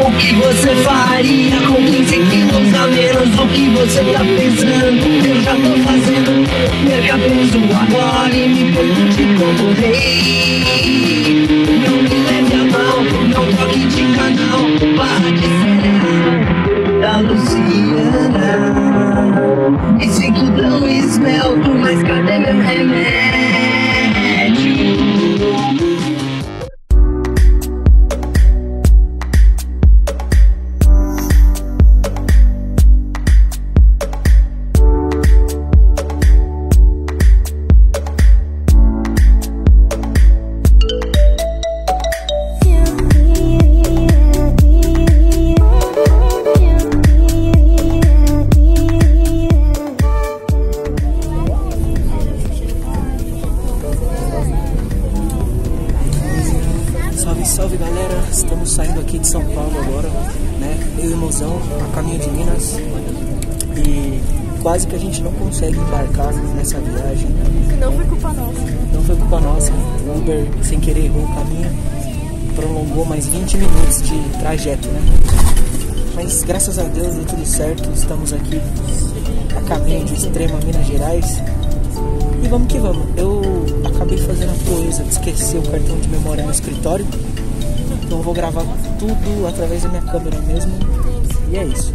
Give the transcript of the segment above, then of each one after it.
O que você faria com 15 quilos a menos? O que você tá pensando? Eu já tô fazendo. Perca peso agora e me pergunte como rei. Não me leve a mal, não troque de canal. Barra de cereal da Luciana. Me sinto tão mas cadê meu Uber, sem querer, errou o caminho. Prolongou mais 20 minutos de trajeto, né? Mas graças a Deus deu tudo certo. Estamos aqui a caminho de Extrema, Minas Gerais. E vamos que vamos. Eu acabei fazendo a proeza de esquecer o cartão de memória no escritório. Então eu vou gravar tudo através da minha câmera mesmo. E é isso.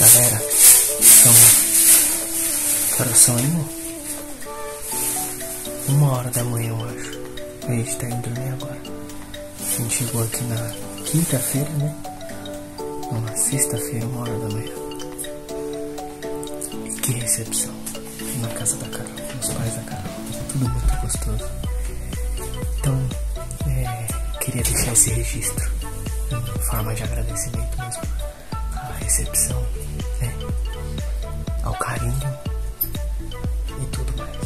Galera, são. Que horas são amor? Uma hora da manhã, eu acho. A gente tá indo dormir agora. A gente chegou aqui na quinta-feira, né? Não, na sexta-feira, uma hora da manhã. E que recepção. Na casa da Carol, nos pais da Carol. Tudo muito gostoso. Então, é, queria deixar esse registro em forma de agradecimento mesmo à recepção, carinho e tudo mais.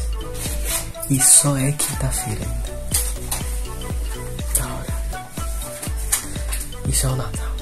E só é quinta-feira ainda. Da hora. Isso é o Natal.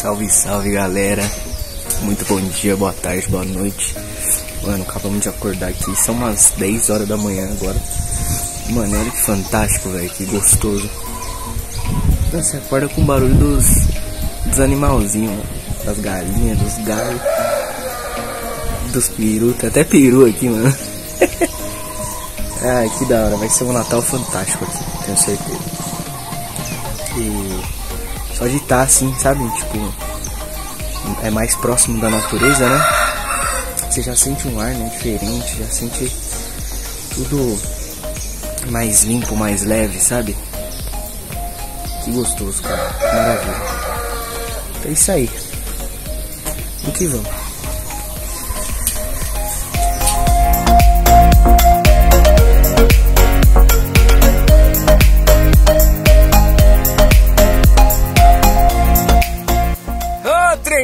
Salve, salve galera. Muito bom dia, boa tarde, boa noite. Mano, acabamos de acordar aqui. São umas 10 horas da manhã agora. Mano, olha que fantástico, velho. Que gostoso. Você acorda com o barulho dos, dos animalzinhos, das galinhas, dos galhos. dos peru. Tem até peru aqui, mano. Ai, que da hora. Vai ser um Natal fantástico aqui, tenho certeza. E só de estar assim, sabe? Tipo, é mais próximo da natureza, né? Você já sente um ar né, diferente, já sente tudo mais limpo, mais leve, sabe? Que gostoso, cara. Maravilha. É isso aí. O que vamos?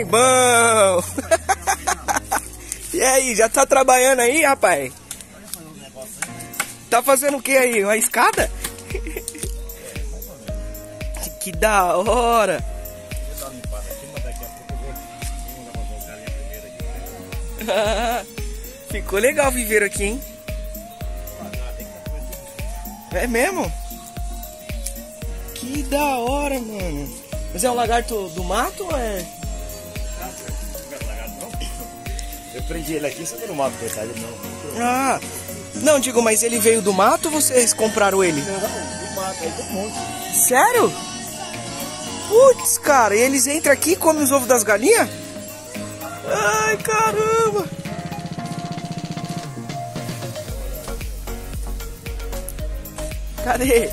Bom! e aí, já tá trabalhando aí, rapaz? Tá fazendo o que aí? Uma escada? que da hora! Ficou legal viver aqui, hein? É mesmo? Que da hora, mano. Mas é um lagarto do mato ou é. Eu prendi ele aqui, só que no mato, coitado, não. Ah! Não, digo, mas ele veio do mato ou vocês compraram ele? Não, do mato, aí tem um monte. Sério? Putz, cara, e eles entram aqui e comem os ovos das galinhas? Ai, caramba! Cadê?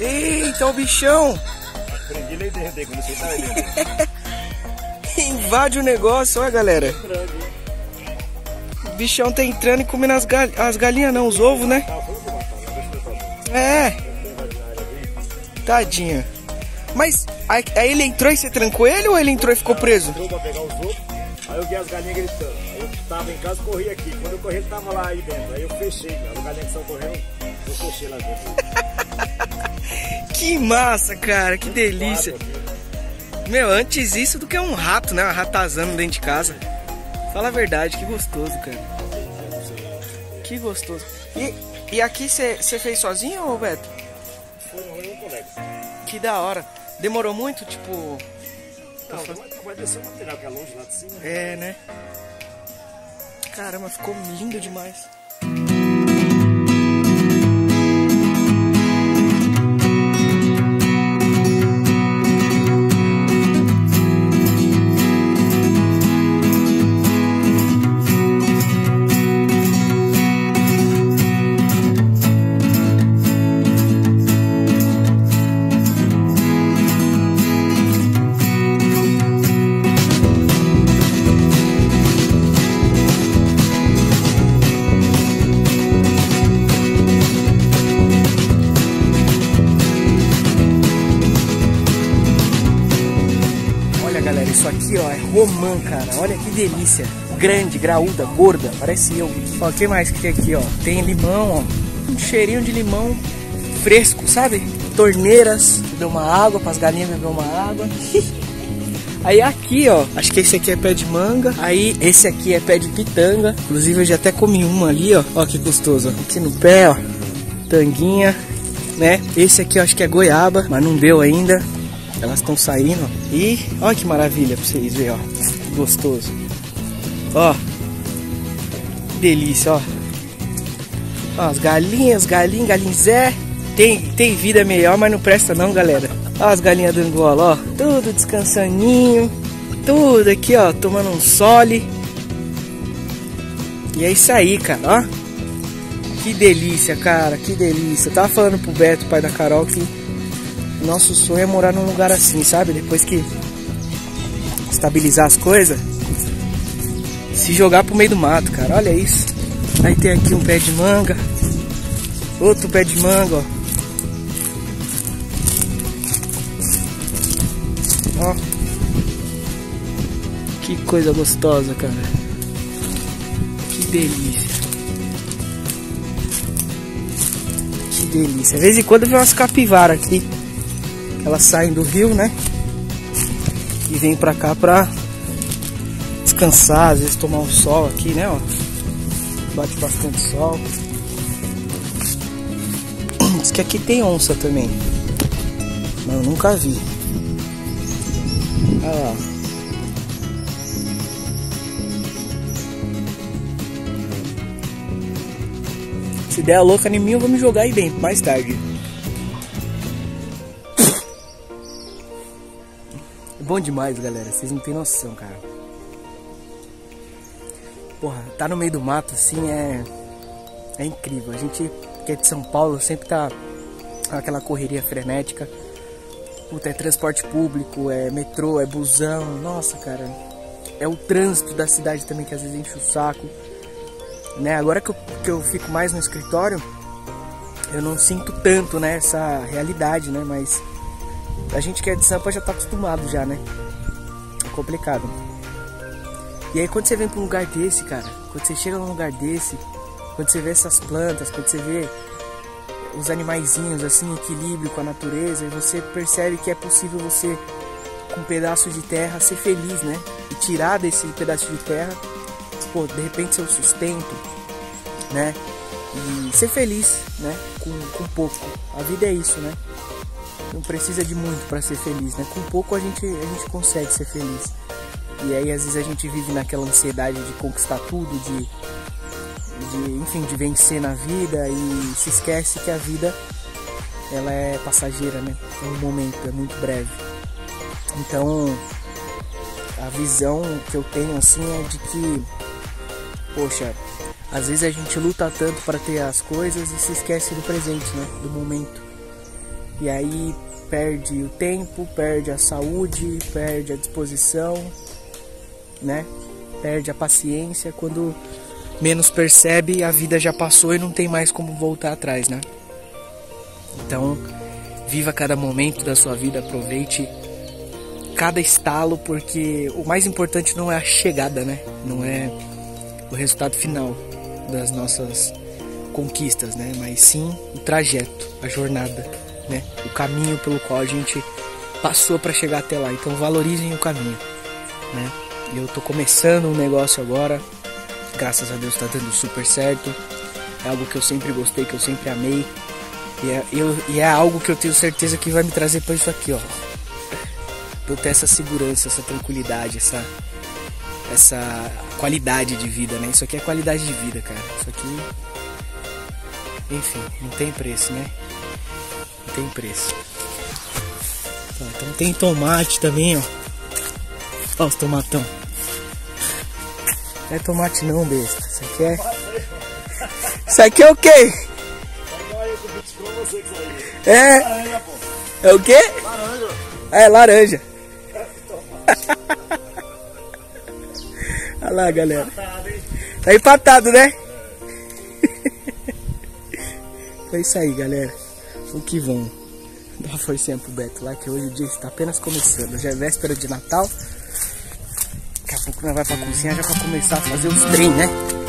Eita, o bichão! Prendi ele aí dentro, aí, quando você tá. Invade o negócio, olha galera. O bichão tá entrando e comendo as, gal as galinhas, não, os ovos, né? É. Tadinha. Mas aí, aí ele entrou e você trancou ele ou ele entrou e ficou preso? Entrou pra pegar os ovos, aí eu vi as galinhas gritando. Aí eu tava em casa, corri aqui. Quando eu corri, ele tava lá aí dentro. Aí eu fechei, as galinhas que estão correndo, eu fechei lá dentro. Que massa, cara, que delícia. Meu, antes isso do que um rato, né? Uma ratazana dentro de casa. Fala a verdade, que gostoso, cara. Que gostoso. E, e aqui você fez sozinho, ô Beto? Foi um colega. Que da hora. Demorou muito, tipo. Não, vai, descer o material que é longe lá de cima. É, né? Caramba, ficou lindo demais. Cara. Olha que delícia. Grande, graúda, gorda, parece eu. Ó, o que mais que tem aqui, ó? Tem limão, ó. Um cheirinho de limão fresco, sabe? Torneiras, beber uma água, para as galinhas beber uma água. Aí aqui, ó, acho que esse aqui é pé de manga. Aí esse aqui é pé de pitanga. Inclusive eu já até comi uma ali, ó. Ó que gostoso. Aqui no pé, ó. Tanguinha, né? Esse aqui eu acho que é goiaba, mas não deu ainda. Elas estão saindo. ó. E olha que maravilha pra vocês verem, ó. Gostoso. Ó. Delícia, ó. Ó, as galinhas, galinha, galinzé. Tem, tem vida melhor, mas não presta não, galera. Ó as galinhas do Angola, ó. Tudo descansaninho. Tudo aqui, ó, tomando um sole. E é isso aí, cara, ó. Que delícia, cara, que delícia. Eu tava falando pro Beto, pai da Carol, que nosso sonho é morar num lugar assim, sabe? Depois que estabilizar as coisas, se jogar pro meio do mato, cara. Olha isso. Aí tem aqui um pé de manga, outro pé de manga, ó. Ó. Que coisa gostosa, cara. Que delícia. Que delícia. De vez em quando vem umas capivaras aqui. Elas saem do rio, né? E vêm pra cá pra descansar, às vezes tomar um sol aqui, né? Ó. Bate bastante sol. Diz que aqui tem onça também. Mas eu nunca vi. Olha lá. Se der a louca em mim, eu vou me jogar aí dentro mais tarde. Bom demais, galera. Vocês não têm noção, cara. Porra, tá no meio do mato assim é. É incrível. A gente que é de São Paulo sempre tá aquela correria frenética. Puta, é transporte público, é metrô, é busão. Nossa, cara. É o trânsito da cidade também que às vezes enche o saco. Né? Agora que eu, que eu fico mais no escritório, eu não sinto tanto né, essa realidade, né? Mas a gente que é de Sampa já tá acostumado já, né? É complicado. E aí quando você vem pra um lugar desse, cara, quando você chega num lugar desse, quando você vê essas plantas, quando você vê os animaizinhos assim equilíbrio com a natureza, você percebe que é possível você com um pedaço de terra ser feliz, né? E tirar desse pedaço de terra, pô, de repente seu sustento, né? E ser feliz, né? Com, com pouco. A vida é isso, né? Não precisa de muito para ser feliz, né? Com pouco a gente, a gente consegue ser feliz. E aí às vezes a gente vive naquela ansiedade de conquistar tudo, de, de enfim, de vencer na vida e se esquece que a vida ela é passageira, né? É um momento, é muito breve. Então a visão que eu tenho assim é de que, poxa, às vezes a gente luta tanto para ter as coisas e se esquece do presente, né? Do momento. E aí perde o tempo, perde a saúde, perde a disposição, né? Perde a paciência quando menos percebe, a vida já passou e não tem mais como voltar atrás, né? Então, viva cada momento da sua vida, aproveite cada estalo, porque o mais importante não é a chegada, né? Não é o resultado final das nossas conquistas, né? Mas sim o trajeto, a jornada, né? O caminho pelo qual a gente passou para chegar até lá. Então valorizem o caminho, né? Eu tô começando um negócio agora, graças a Deus tá dando super certo. É algo que eu sempre gostei, que eu sempre amei. E é, eu, e é algo que eu tenho certeza que vai me trazer para isso aqui, ó. Pra eu ter essa segurança, essa tranquilidade, essa, essa qualidade de vida, né? Isso aqui é qualidade de vida, cara. Isso aqui. Enfim, não tem preço, né? Tem preço. Então tem tomate também, ó. Ó os tomatão. Não é tomate não, besta. Isso aqui é. Isso aqui é o quê? É. É o quê? Laranja. É laranja. Olha lá, galera. Tá empatado, né? É isso aí, galera. O que vão. Dá forcinha pro Beto lá, que hoje o dia está apenas começando. Já é véspera de Natal. Daqui a pouco nós vai pra cozinha já pra começar a fazer os trem, né?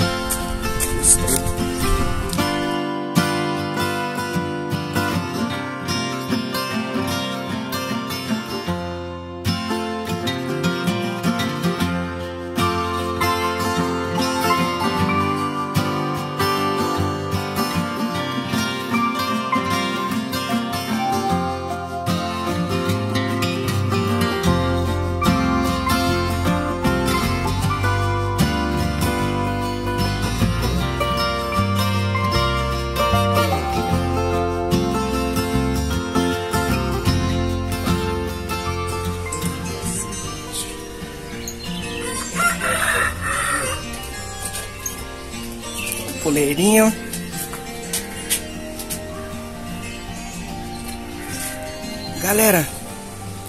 Galera,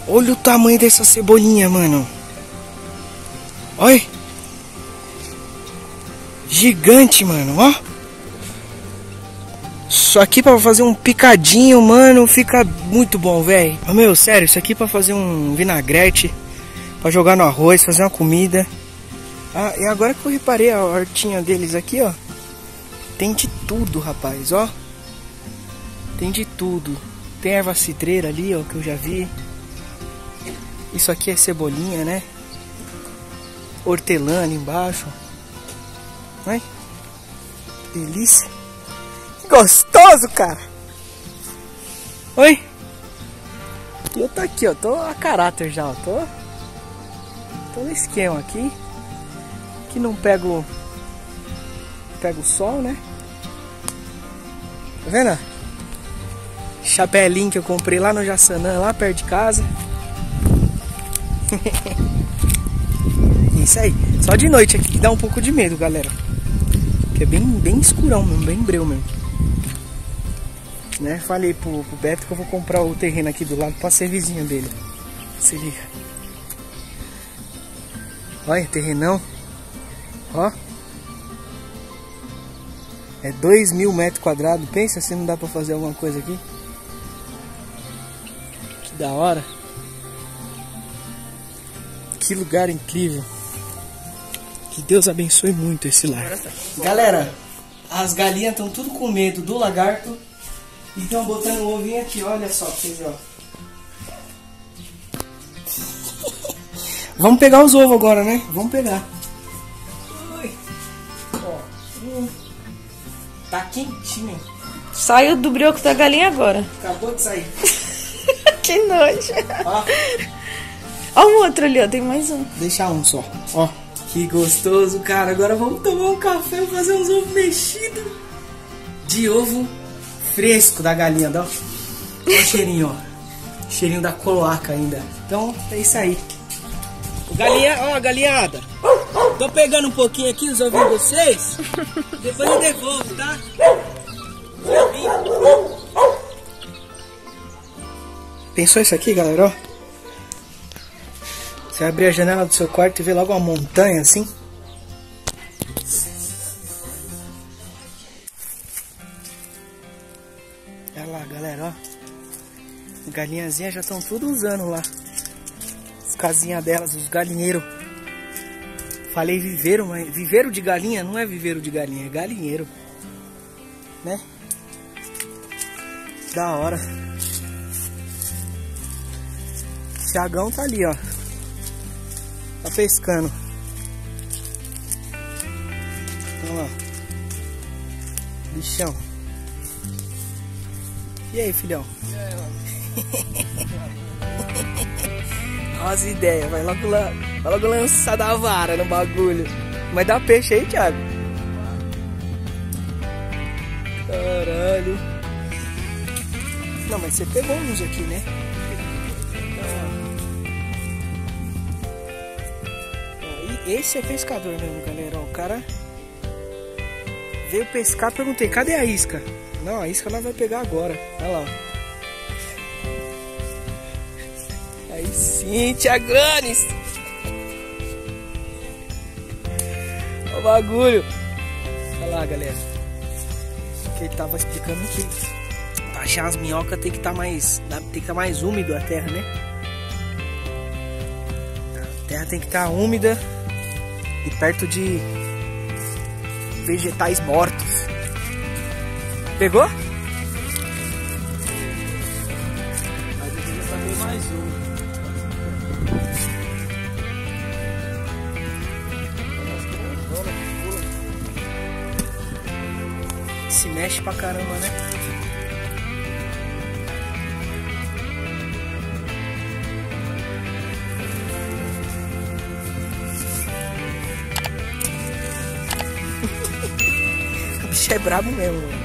olha o tamanho dessa cebolinha, mano. Olha. Gigante, mano, ó. Isso aqui pra fazer um picadinho, mano, fica muito bom, velho. Meu, sério, isso aqui pra fazer um vinagrete, pra jogar no arroz, fazer uma comida. Ah, e agora que eu reparei a hortinha deles aqui, ó. Tem de tudo, rapaz, ó. Tem de tudo. Tem erva cidreira ali, ó, que eu já vi. Isso aqui é cebolinha, né? Hortelã ali embaixo. Ai. Delícia. Gostoso, cara. Oi. E eu tô aqui, ó. Tô a caráter já, ó. Tô. Tô no esquema aqui. Que não pego. Pego o sol, né? Tá vendo? Chapelinho que eu comprei lá no Jaçanã, lá perto de casa. Isso aí. Só de noite aqui que dá um pouco de medo, galera. Que é bem, bem escurão mesmo, bem breu mesmo. Né? Falei pro, pro Beto que eu vou comprar o terreno aqui do lado pra ser vizinho dele. Se liga. Olha, terrenão. Ó. É 2 mil metros quadrados. Pensa se não dá pra fazer alguma coisa aqui. Que da hora. Que lugar incrível. Que Deus abençoe muito esse lar. Galera, as galinhas estão tudo com medo do lagarto. E estão botando o ovinho aqui, olha só, vocês ó. Vamos pegar os ovos agora, né? Vamos pegar. Tá quentinho. Saiu do brioco da galinha agora. Acabou de sair. que nojo. Ó, Olha um outro ali, ó. Tem mais um. deixa um só. Ó, que gostoso, cara. Agora vamos tomar um café e fazer uns ovos mexidos. De ovo fresco da galinha, ó. Olha o cheirinho, ó. Cheirinho da cloaca ainda. Então, é isso aí. Galinha, ó, galinhada. Tô pegando um pouquinho aqui os ovinhos de vocês. Depois eu devolvo, tá? Pensou isso aqui, galera? Ó. Você abrir a janela do seu quarto e ver logo uma montanha assim. Olha lá, galera, ó. As galinhazinhas já estão tudo usando lá. As casinhas delas, os galinheiros. Falei viveiro, mas viveiro de galinha não é viveiro de galinha, é galinheiro. Né? Da hora. Tiagão tá ali, ó. Tá pescando. Olha lá. Bichão. E aí, filhão? As ideias, vai logo, vai logo lançar da vara no bagulho. Mas dá peixe aí, Thiago? Caralho. Não, mas você pegou uns aqui, né? E Esse é pescador mesmo, galera. O cara veio pescar, perguntei, cadê a isca? Não, a isca nós vai pegar agora. Olha lá. Aí sim, Tiagranes. Olha o bagulho. Olha lá, galera. Que ele tava explicando que pra achar as minhocas tem que estar mais. Tem que estar mais úmido a terra, né? A terra tem que estar úmida e perto de vegetais mortos. Pegou? Se mexe pra caramba, né? O bicho é brabo mesmo, mano.